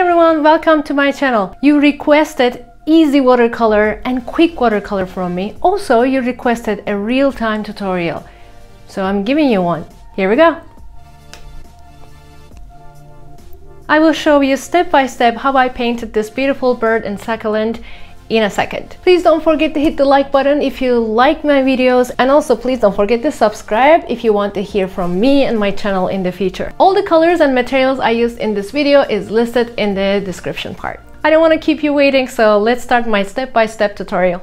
everyone, welcome to my channel. You requested easy watercolor and quick watercolor from me. Also, you requested a real-time tutorial. So I'm giving you one. Here we go. I will show you step by step how I painted this beautiful bird and succulent in a second. Please don't forget to hit the like button if you like my videos and also please don't forget to subscribe if you want to hear from me and my channel in the future. All the colors and materials I used in this video is listed in the description part. I don't want to keep you waiting so let's start my step-by-step -step tutorial.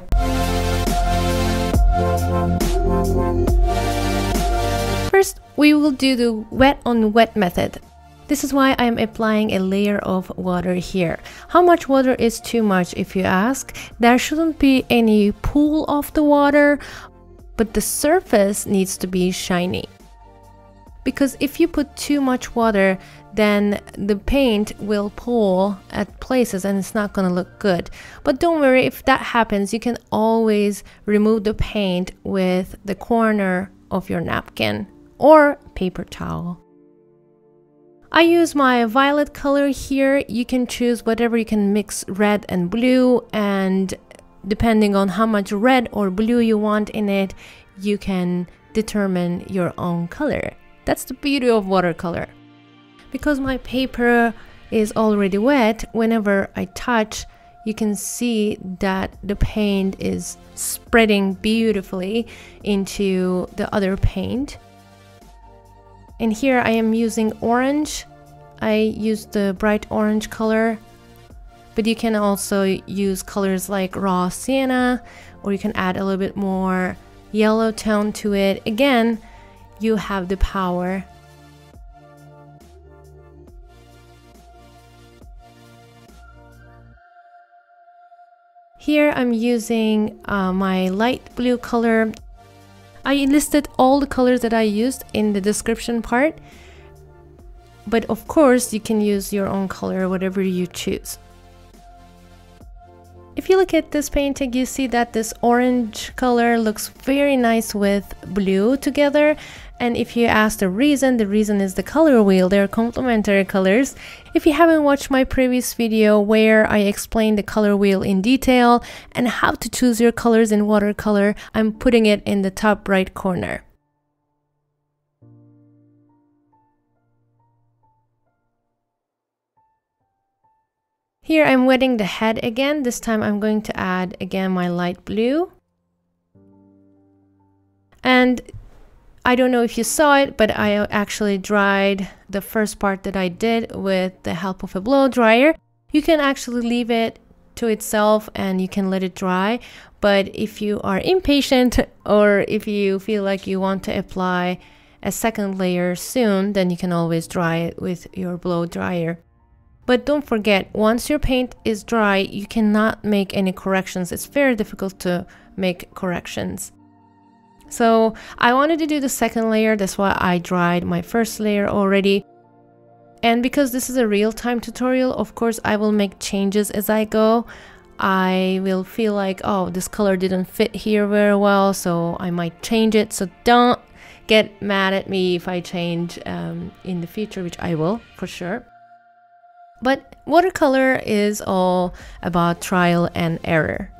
First, we will do the wet on wet method. This is why I'm applying a layer of water here. How much water is too much if you ask? There shouldn't be any pool of the water, but the surface needs to be shiny. Because if you put too much water, then the paint will pull at places and it's not gonna look good. But don't worry, if that happens, you can always remove the paint with the corner of your napkin or paper towel. I use my violet color here. You can choose whatever you can mix red and blue and depending on how much red or blue you want in it, you can determine your own color. That's the beauty of watercolor. Because my paper is already wet, whenever I touch, you can see that the paint is spreading beautifully into the other paint and here I am using orange. I use the bright orange color. But you can also use colors like raw sienna or you can add a little bit more yellow tone to it. Again you have the power. Here I'm using uh, my light blue color I listed all the colors that I used in the description part. But of course, you can use your own color, whatever you choose. If you look at this painting, you see that this orange color looks very nice with blue together. And if you ask the reason, the reason is the color wheel. They're complementary colors. If you haven't watched my previous video where I explained the color wheel in detail and how to choose your colors in watercolor, I'm putting it in the top right corner. Here I'm wetting the head again. This time I'm going to add again my light blue. And I don't know if you saw it, but I actually dried the first part that I did with the help of a blow dryer. You can actually leave it to itself and you can let it dry. But if you are impatient or if you feel like you want to apply a second layer soon, then you can always dry it with your blow dryer. But don't forget, once your paint is dry, you cannot make any corrections. It's very difficult to make corrections. So I wanted to do the second layer, that's why I dried my first layer already. And because this is a real-time tutorial, of course I will make changes as I go. I will feel like, oh, this color didn't fit here very well, so I might change it. So don't get mad at me if I change um, in the future, which I will for sure. But watercolor is all about trial and error.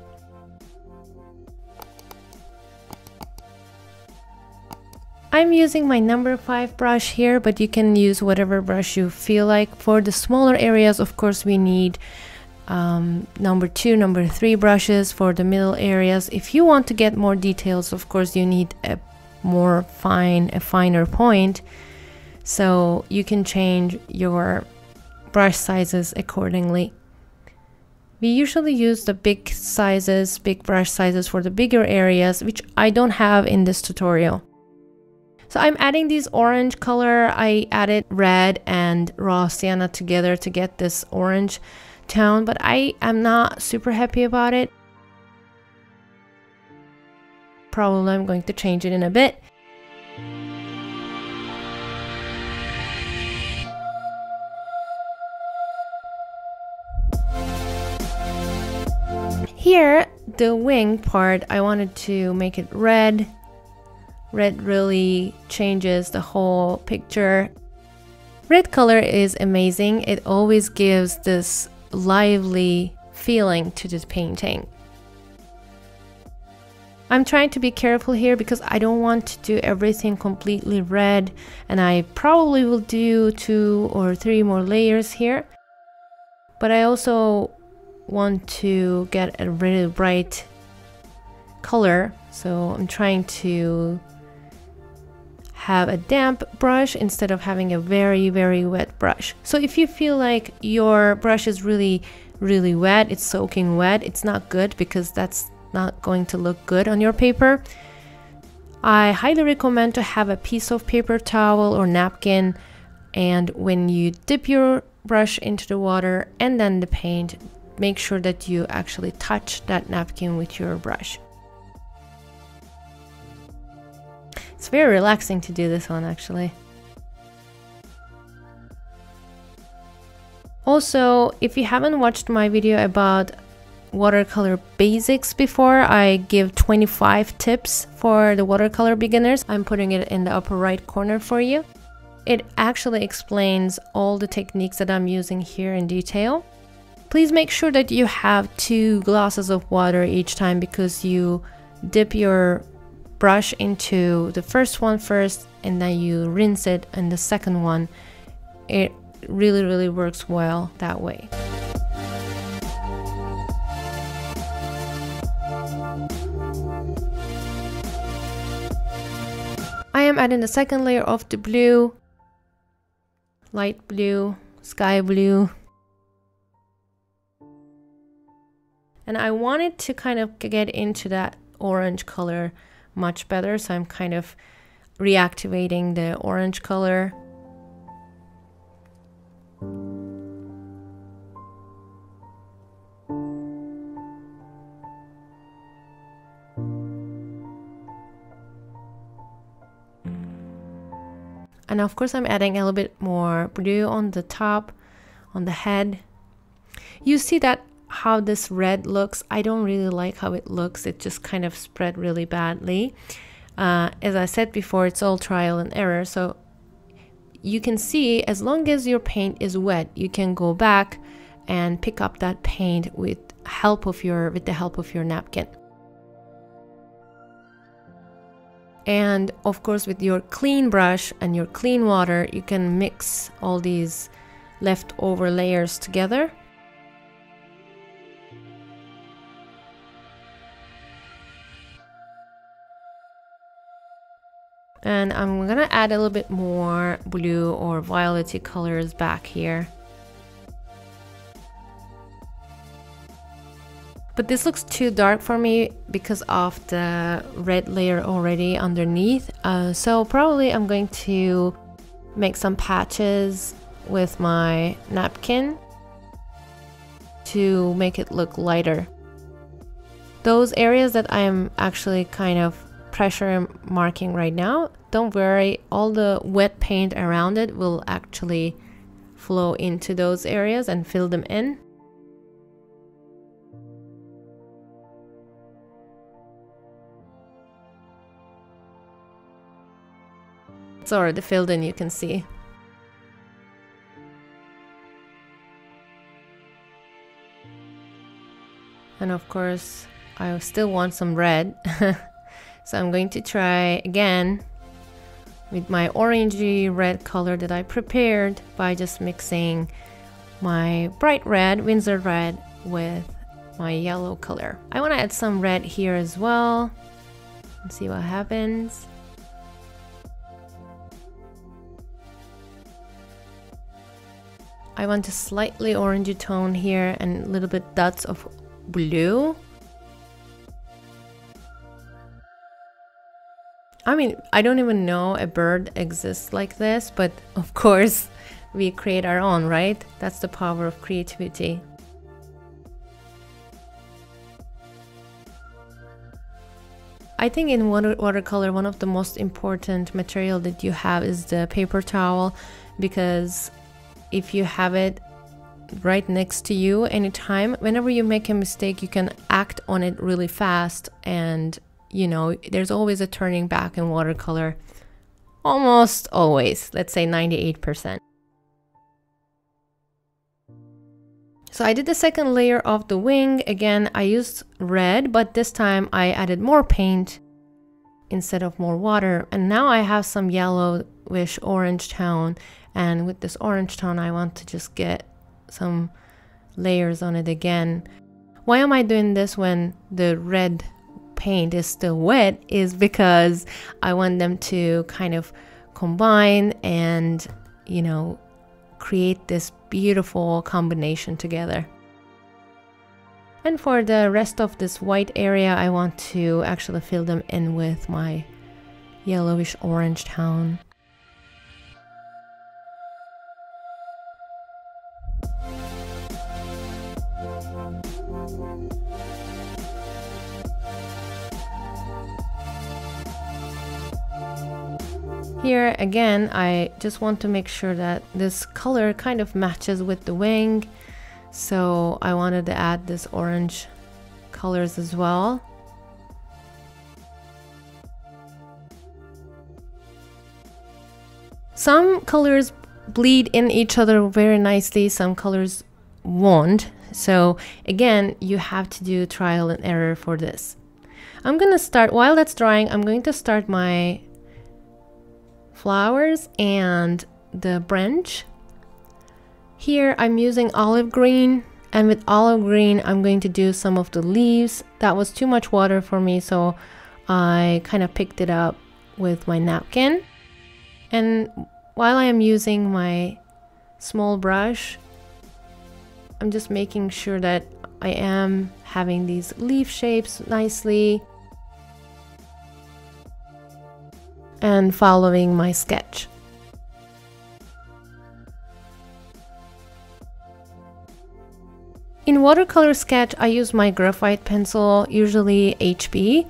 I'm using my number 5 brush here, but you can use whatever brush you feel like. For the smaller areas, of course, we need um, number 2, number 3 brushes for the middle areas. If you want to get more details, of course, you need a more fine, a finer point. So you can change your brush sizes accordingly. We usually use the big sizes, big brush sizes for the bigger areas, which I don't have in this tutorial. So I'm adding these orange color. I added red and raw sienna together to get this orange tone, but I am not super happy about it. Probably I'm going to change it in a bit. Here, the wing part, I wanted to make it red. Red really changes the whole picture. Red color is amazing. It always gives this lively feeling to this painting. I'm trying to be careful here because I don't want to do everything completely red and I probably will do two or three more layers here. But I also want to get a really bright color so I'm trying to have a damp brush instead of having a very very wet brush. So if you feel like your brush is really really wet it's soaking wet it's not good because that's not going to look good on your paper I highly recommend to have a piece of paper towel or napkin and when you dip your brush into the water and then the paint make sure that you actually touch that napkin with your brush It's very relaxing to do this one actually. Also, if you haven't watched my video about watercolor basics before, I give 25 tips for the watercolor beginners. I'm putting it in the upper right corner for you. It actually explains all the techniques that I'm using here in detail. Please make sure that you have two glasses of water each time because you dip your brush into the first one first and then you rinse it in the second one. It really really works well that way. I am adding the second layer of the blue light blue sky blue and I wanted to kind of get into that orange color much better. So I'm kind of reactivating the orange color. And of course I'm adding a little bit more blue on the top, on the head. You see that how this red looks. I don't really like how it looks. It just kind of spread really badly. Uh, as I said before, it's all trial and error. So you can see as long as your paint is wet, you can go back and pick up that paint with help of your with the help of your napkin. And of course, with your clean brush and your clean water, you can mix all these leftover layers together And I'm gonna add a little bit more blue or violety colors back here. But this looks too dark for me because of the red layer already underneath. Uh, so probably I'm going to make some patches with my napkin to make it look lighter. Those areas that I'm actually kind of pressure marking right now, don't worry, all the wet paint around it will actually flow into those areas and fill them in. It's already filled in, you can see. And of course, I still want some red. So I'm going to try again with my orangey red color that I prepared by just mixing my bright red, Winsor red, with my yellow color. I want to add some red here as well and see what happens. I want a slightly orangey tone here and a little bit dots of blue I mean, I don't even know a bird exists like this, but of course, we create our own, right? That's the power of creativity. I think in water watercolor, one of the most important material that you have is the paper towel because if you have it right next to you anytime, whenever you make a mistake, you can act on it really fast and you know, there's always a turning back in watercolor. Almost always, let's say 98%. So I did the second layer of the wing. Again, I used red, but this time I added more paint instead of more water. And now I have some yellowish orange tone. And with this orange tone, I want to just get some layers on it again. Why am I doing this when the red paint is still wet is because I want them to kind of combine and, you know, create this beautiful combination together. And for the rest of this white area, I want to actually fill them in with my yellowish orange tone. Here again, I just want to make sure that this color kind of matches with the wing. So I wanted to add this orange colors as well. Some colors bleed in each other very nicely, some colors won't. So again, you have to do trial and error for this. I'm gonna start, while that's drying, I'm going to start my flowers and the branch. Here I'm using olive green and with olive green I'm going to do some of the leaves. That was too much water for me so I kind of picked it up with my napkin. And while I am using my small brush, I'm just making sure that I am having these leaf shapes nicely. And following my sketch. In watercolor sketch, I use my graphite pencil, usually HB,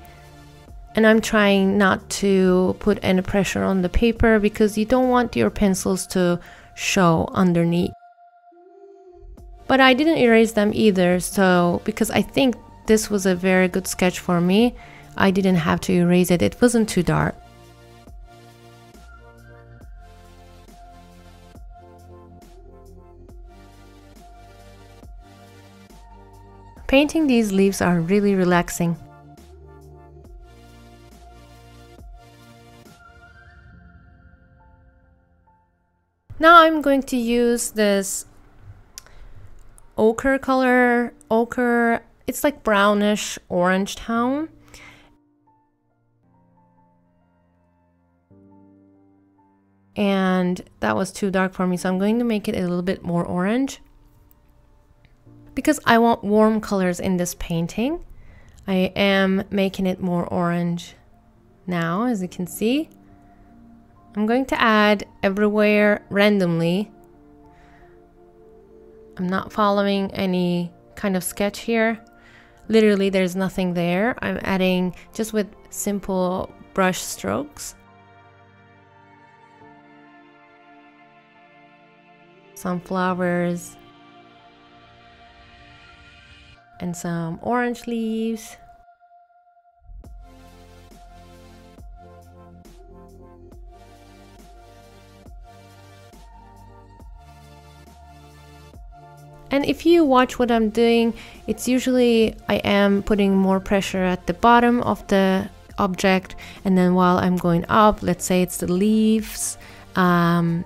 and I'm trying not to put any pressure on the paper because you don't want your pencils to show underneath. But I didn't erase them either, so because I think this was a very good sketch for me, I didn't have to erase it, it wasn't too dark. Painting these leaves are really relaxing. Now I'm going to use this ochre color, ochre, it's like brownish orange tone. And that was too dark for me, so I'm going to make it a little bit more orange. Because I want warm colors in this painting, I am making it more orange now, as you can see. I'm going to add everywhere randomly. I'm not following any kind of sketch here. Literally, there's nothing there. I'm adding just with simple brush strokes. Some flowers. And some orange leaves. And if you watch what I'm doing, it's usually I am putting more pressure at the bottom of the object and then while I'm going up, let's say it's the leaves, um,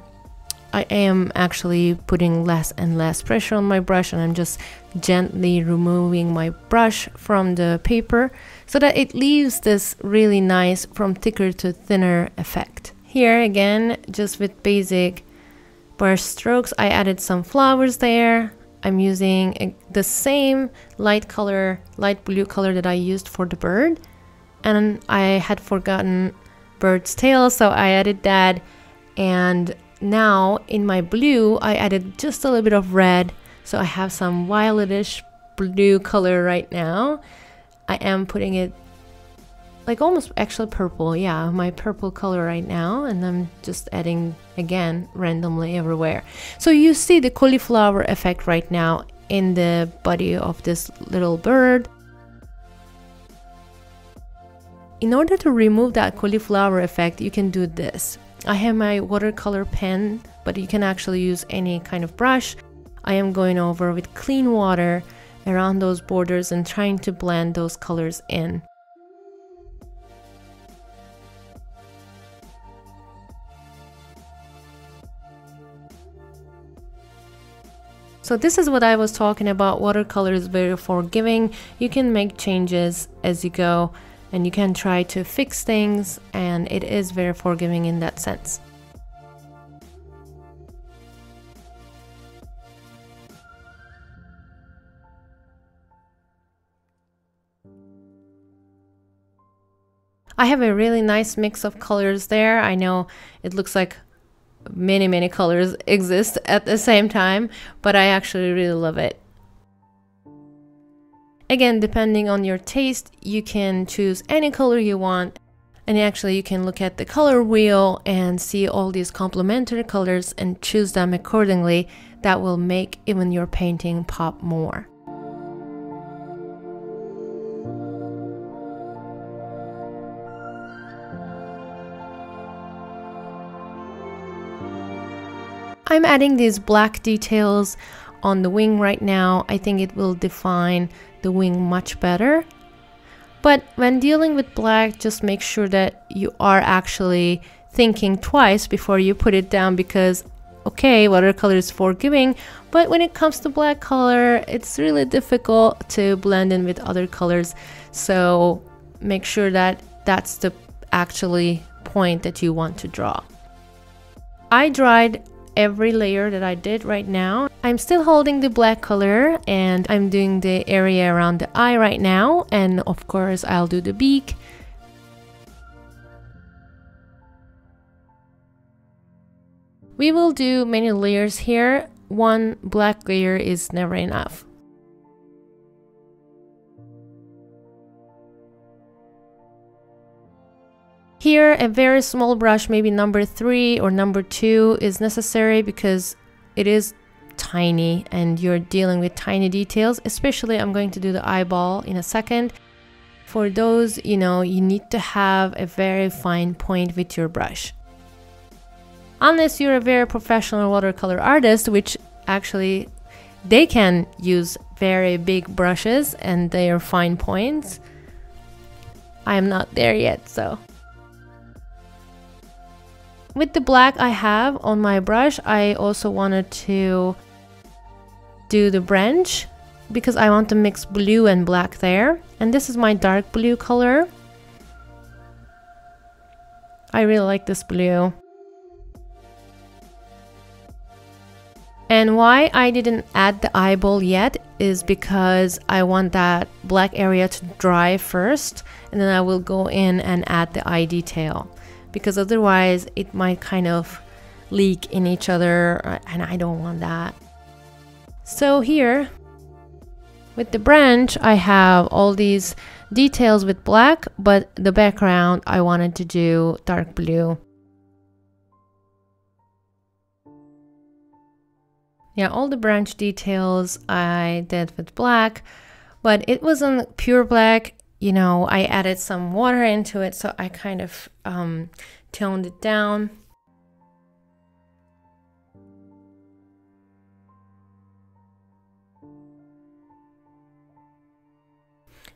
I am actually putting less and less pressure on my brush and I'm just gently removing my brush from the paper so that it leaves this really nice from thicker to thinner effect. Here again, just with basic brush strokes, I added some flowers there. I'm using the same light color, light blue color that I used for the bird. And I had forgotten bird's tail, so I added that and now in my blue, I added just a little bit of red. So I have some violetish blue color right now. I am putting it like almost actually purple. Yeah, my purple color right now. And I'm just adding again randomly everywhere. So you see the cauliflower effect right now in the body of this little bird. In order to remove that cauliflower effect, you can do this. I have my watercolor pen, but you can actually use any kind of brush. I am going over with clean water around those borders and trying to blend those colors in. So this is what I was talking about. Watercolor is very forgiving. You can make changes as you go and you can try to fix things and it is very forgiving in that sense. I have a really nice mix of colors there. I know it looks like many, many colors exist at the same time, but I actually really love it. Again, depending on your taste, you can choose any color you want. And actually, you can look at the color wheel and see all these complementary colors and choose them accordingly. That will make even your painting pop more. I'm adding these black details on the wing right now. I think it will define wing much better. But when dealing with black, just make sure that you are actually thinking twice before you put it down because okay, watercolor is forgiving, but when it comes to black color, it's really difficult to blend in with other colors. So make sure that that's the actually point that you want to draw. I dried every layer that I did right now. I'm still holding the black color and I'm doing the area around the eye right now and of course I'll do the beak. We will do many layers here. One black layer is never enough. Here, a very small brush, maybe number three or number two is necessary because it is tiny and you're dealing with tiny details. Especially, I'm going to do the eyeball in a second. For those, you know, you need to have a very fine point with your brush. Unless you're a very professional watercolor artist, which actually they can use very big brushes and they are fine points. I am not there yet, so with the black I have on my brush, I also wanted to do the branch because I want to mix blue and black there. And this is my dark blue color. I really like this blue. And why I didn't add the eyeball yet is because I want that black area to dry first and then I will go in and add the eye detail because otherwise it might kind of leak in each other uh, and I don't want that. So here with the branch I have all these details with black but the background I wanted to do dark blue. Yeah, all the branch details I did with black, but it wasn't pure black you know, I added some water into it, so I kind of um, toned it down.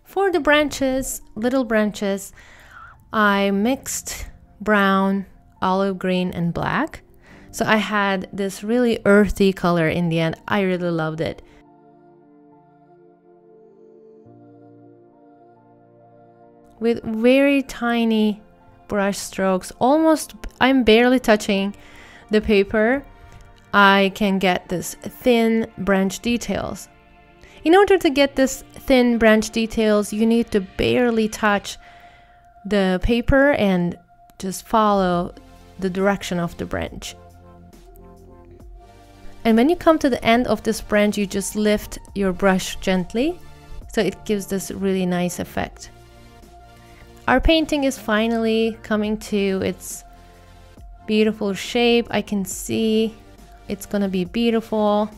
For the branches, little branches, I mixed brown, olive green, and black. So I had this really earthy color in the end. I really loved it. With very tiny brush strokes. Almost I'm barely touching the paper. I can get this thin branch details. In order to get this thin branch details you need to barely touch the paper and just follow the direction of the branch. And when you come to the end of this branch you just lift your brush gently so it gives this really nice effect our painting is finally coming to its beautiful shape. I can see it's gonna be beautiful.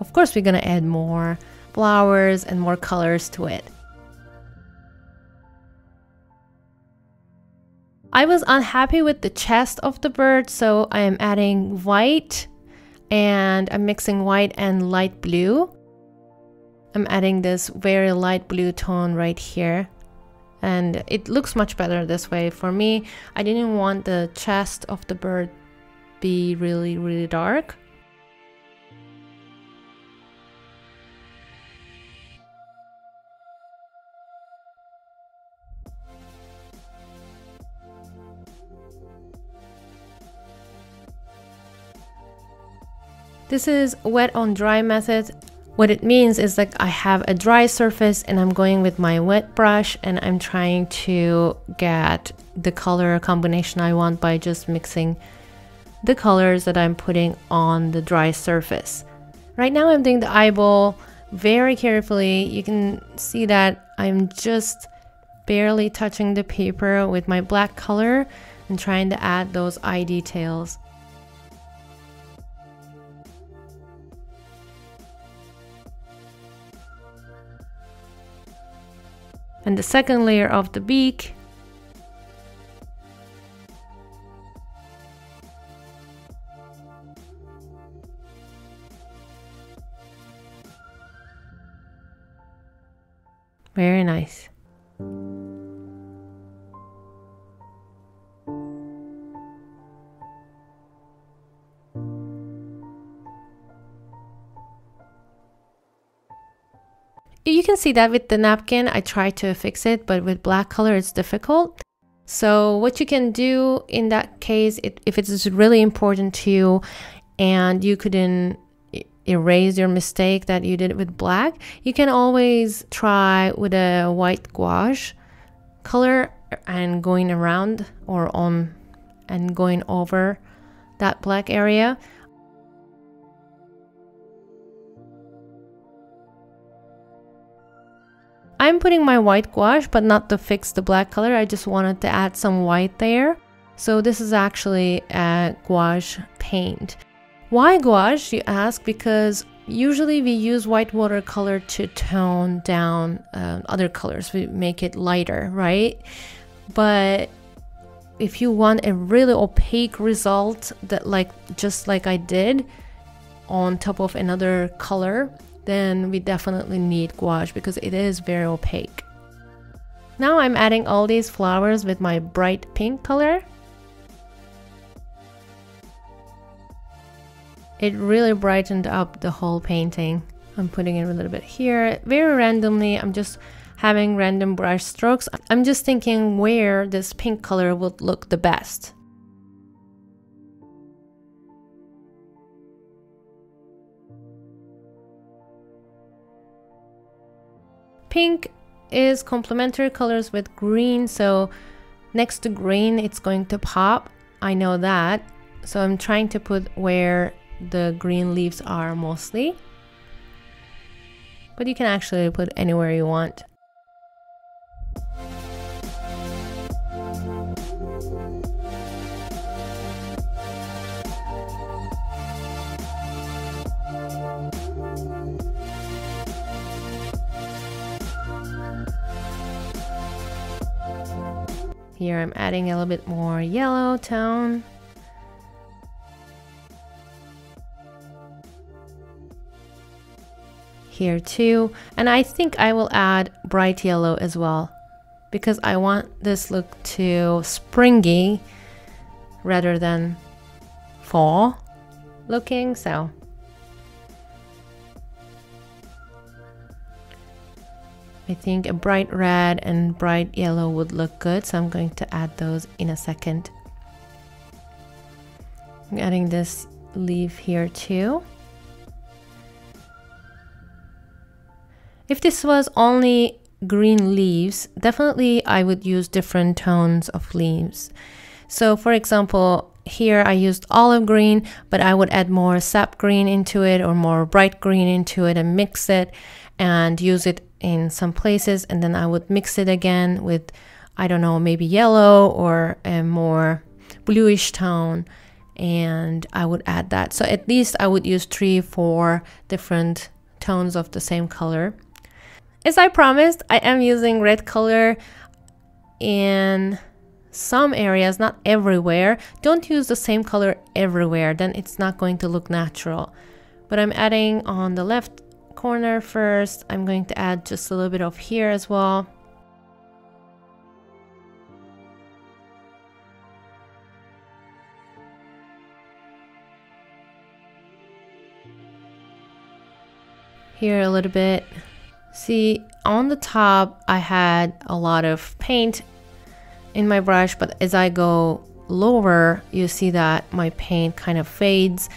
Of course, we're gonna add more flowers and more colors to it. I was unhappy with the chest of the bird, so I am adding white and I'm mixing white and light blue. I'm adding this very light blue tone right here and it looks much better this way. For me, I didn't want the chest of the bird be really, really dark. This is wet on dry method. What it means is like I have a dry surface and I'm going with my wet brush and I'm trying to get the color combination I want by just mixing the colors that I'm putting on the dry surface. Right now I'm doing the eyeball very carefully. You can see that I'm just barely touching the paper with my black color and trying to add those eye details. And the second layer of the beak see that with the napkin, I tried to fix it, but with black color, it's difficult. So what you can do in that case, it, if it's really important to you and you couldn't erase your mistake that you did with black, you can always try with a white gouache color and going around or on and going over that black area. I'm putting my white gouache, but not to fix the black color. I just wanted to add some white there. So this is actually a gouache paint. Why gouache, you ask? Because usually we use white watercolor to tone down uh, other colors. We make it lighter, right? But if you want a really opaque result that like just like I did on top of another color, then we definitely need gouache because it is very opaque. Now I'm adding all these flowers with my bright pink color. It really brightened up the whole painting. I'm putting it a little bit here. Very randomly, I'm just having random brush strokes. I'm just thinking where this pink color would look the best. Pink is complementary colors with green, so next to green it's going to pop. I know that. So I'm trying to put where the green leaves are mostly. But you can actually put anywhere you want. Here I'm adding a little bit more yellow tone. Here too. And I think I will add bright yellow as well because I want this look to springy rather than fall looking. So I think a bright red and bright yellow would look good, so I'm going to add those in a second. I'm adding this leaf here too. If this was only green leaves, definitely I would use different tones of leaves. So for example, here I used olive green, but I would add more sap green into it or more bright green into it and mix it and use it in some places and then I would mix it again with I don't know maybe yellow or a more bluish tone and I would add that so at least I would use three four different tones of the same color as I promised I am using red color in some areas, not everywhere. Don't use the same color everywhere, then it's not going to look natural. But I'm adding on the left corner first. I'm going to add just a little bit of here as well. Here a little bit. See, on the top, I had a lot of paint in my brush, but as I go lower, you see that my paint kind of fades,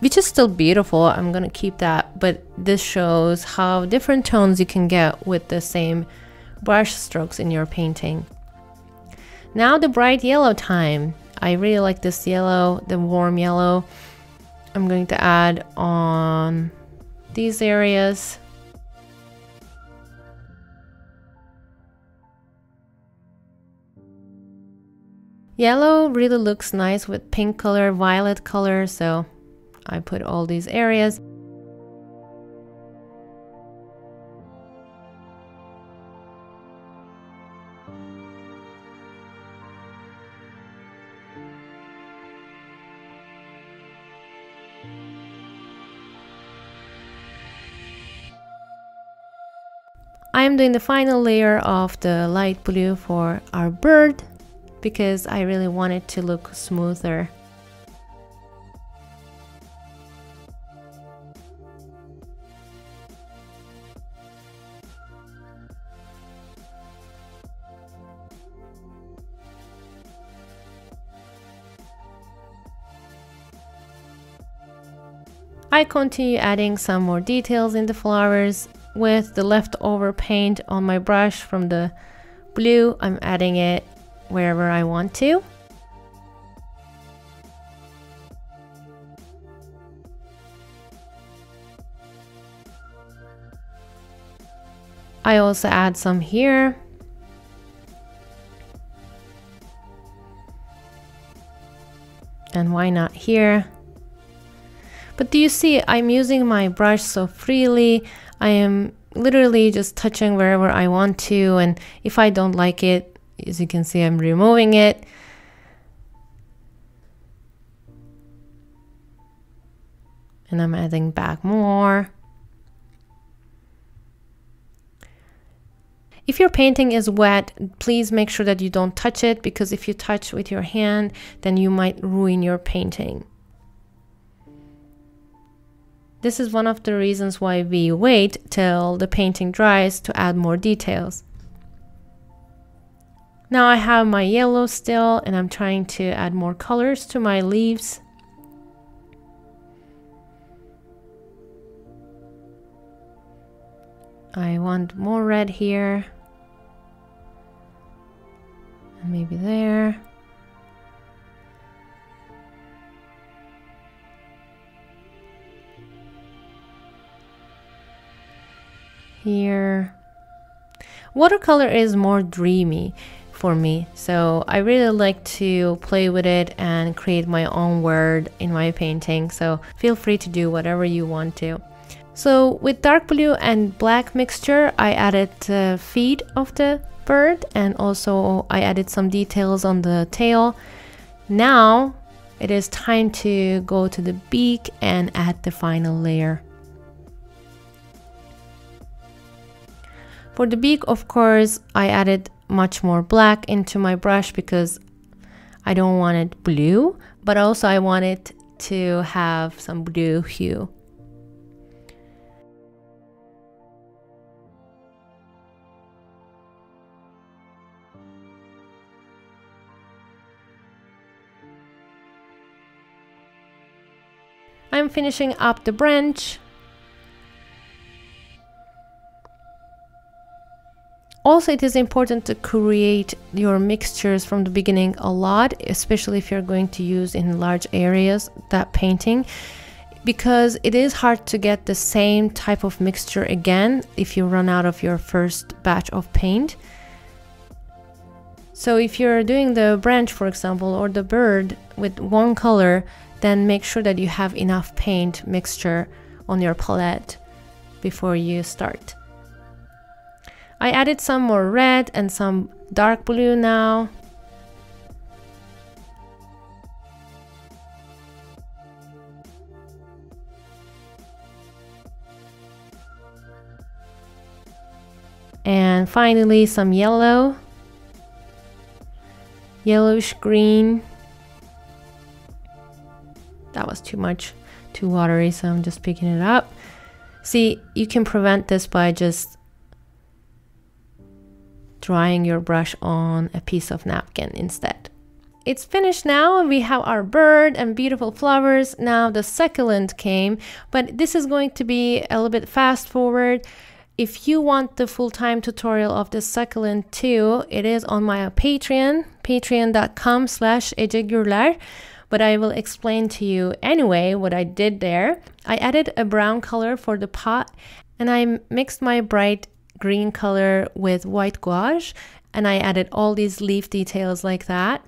which is still beautiful. I'm gonna keep that, but this shows how different tones you can get with the same brush strokes in your painting. Now the bright yellow time. I really like this yellow, the warm yellow. I'm going to add on these areas Yellow really looks nice with pink color, violet color, so I put all these areas. I am doing the final layer of the light blue for our bird because I really want it to look smoother. I continue adding some more details in the flowers with the leftover paint on my brush from the blue. I'm adding it wherever I want to. I also add some here. And why not here? But do you see, I'm using my brush so freely. I am literally just touching wherever I want to. And if I don't like it, as you can see, I'm removing it. And I'm adding back more. If your painting is wet, please make sure that you don't touch it because if you touch with your hand, then you might ruin your painting. This is one of the reasons why we wait till the painting dries to add more details. Now I have my yellow still and I'm trying to add more colors to my leaves. I want more red here. And maybe there. Here. Watercolor is more dreamy for me. So I really like to play with it and create my own word in my painting. So feel free to do whatever you want to. So with dark blue and black mixture, I added the feet of the bird and also I added some details on the tail. Now it is time to go to the beak and add the final layer. For the beak, of course, I added much more black into my brush because I don't want it blue, but also I want it to have some blue hue. I'm finishing up the branch Also, it is important to create your mixtures from the beginning a lot, especially if you're going to use in large areas that painting, because it is hard to get the same type of mixture again if you run out of your first batch of paint. So if you're doing the branch, for example, or the bird with one color, then make sure that you have enough paint mixture on your palette before you start. I added some more red and some dark blue now. And finally some yellow, yellowish green. That was too much, too watery, so I'm just picking it up. See, you can prevent this by just drying your brush on a piece of napkin instead. It's finished now. We have our bird and beautiful flowers. Now the succulent came, but this is going to be a little bit fast forward. If you want the full-time tutorial of the succulent too, it is on my Patreon, patreon.com slash but I will explain to you anyway what I did there. I added a brown color for the pot and I mixed my bright green color with white gouache and I added all these leaf details like that.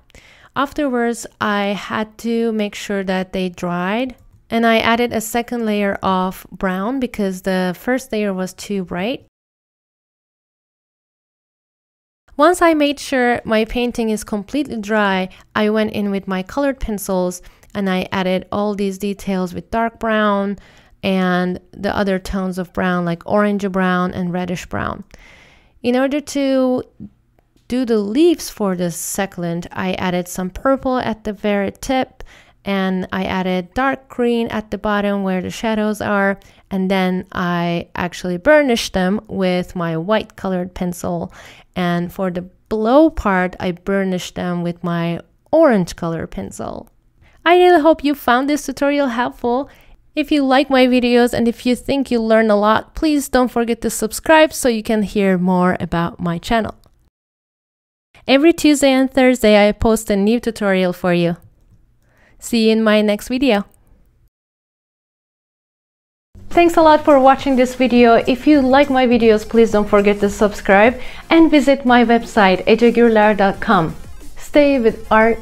Afterwards, I had to make sure that they dried and I added a second layer of brown because the first layer was too bright. Once I made sure my painting is completely dry, I went in with my colored pencils and I added all these details with dark brown and the other tones of brown like orange brown and reddish brown. In order to do the leaves for this succulent, I added some purple at the very tip and I added dark green at the bottom where the shadows are and then I actually burnished them with my white colored pencil and for the below part I burnished them with my orange color pencil. I really hope you found this tutorial helpful. If you like my videos and if you think you learn a lot, please don't forget to subscribe so you can hear more about my channel. Every Tuesday and Thursday, I post a new tutorial for you. See you in my next video. Thanks a lot for watching this video. If you like my videos, please don't forget to subscribe and visit my website ecegurler.com. Stay with art